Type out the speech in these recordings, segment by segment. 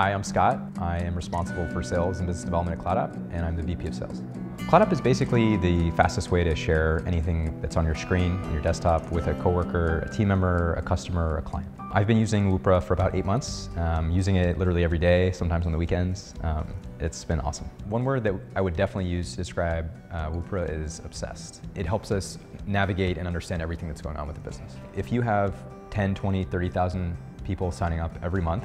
Hi, I'm Scott. I am responsible for sales and business development at CloudApp, and I'm the VP of sales. CloudApp is basically the fastest way to share anything that's on your screen, on your desktop, with a coworker, a team member, a customer, a client. I've been using Woopra for about eight months, um, using it literally every day, sometimes on the weekends. Um, it's been awesome. One word that I would definitely use to describe uh, Woopra is obsessed. It helps us navigate and understand everything that's going on with the business. If you have 10, 20, 30,000 people signing up every month,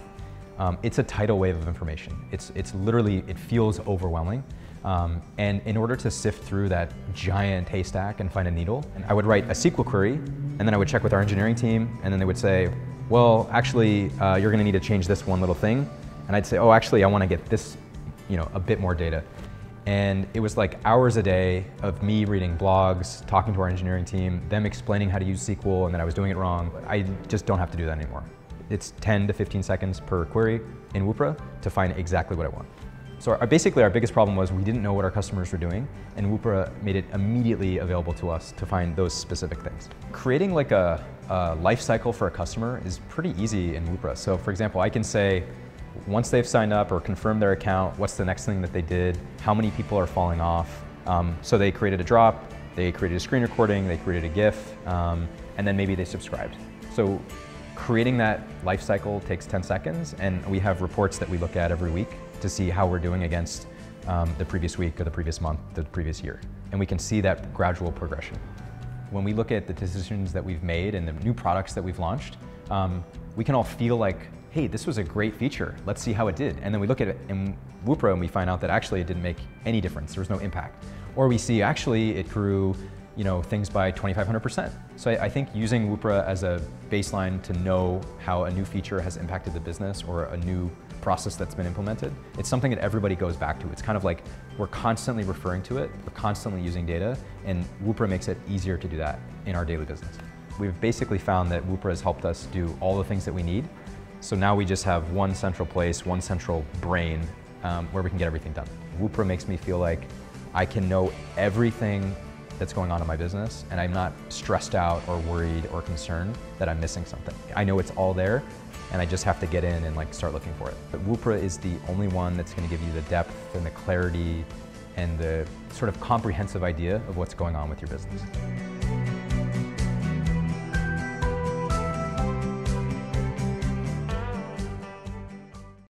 um, it's a tidal wave of information. It's, it's literally, it feels overwhelming. Um, and in order to sift through that giant haystack and find a needle, I would write a SQL query, and then I would check with our engineering team, and then they would say, well, actually, uh, you're gonna need to change this one little thing. And I'd say, oh, actually, I wanna get this, you know, a bit more data. And it was like hours a day of me reading blogs, talking to our engineering team, them explaining how to use SQL and that I was doing it wrong. I just don't have to do that anymore. It's 10 to 15 seconds per query in Woopra to find exactly what I want. So our, basically our biggest problem was we didn't know what our customers were doing and Woopra made it immediately available to us to find those specific things. Creating like a, a life cycle for a customer is pretty easy in Woopra. So for example, I can say, once they've signed up or confirmed their account, what's the next thing that they did, how many people are falling off. Um, so they created a drop, they created a screen recording, they created a GIF, um, and then maybe they subscribed. So Creating that life cycle takes 10 seconds, and we have reports that we look at every week to see how we're doing against um, the previous week or the previous month, the previous year. And we can see that gradual progression. When we look at the decisions that we've made and the new products that we've launched, um, we can all feel like, hey, this was a great feature. Let's see how it did. And then we look at it in Woopra and we find out that actually it didn't make any difference. There was no impact. Or we see actually it grew you know, things by 2,500%. So I, I, think using Woopra as a baseline to know how a new feature has impacted the business or a new process that's been implemented, it's something that everybody goes back to. It's kind of like we're constantly referring to it, we're constantly using data, and Woopra makes it easier to do that in our daily business. We've basically found that Woopra has helped us do all the things that we need. So now we just have one central place, one central brain um, where we can get everything done. Woopra makes me feel like I can know everything that's going on in my business and I'm not stressed out or worried or concerned that I'm missing something. I know it's all there and I just have to get in and like start looking for it. But Woopra is the only one that's going to give you the depth and the clarity and the sort of comprehensive idea of what's going on with your business.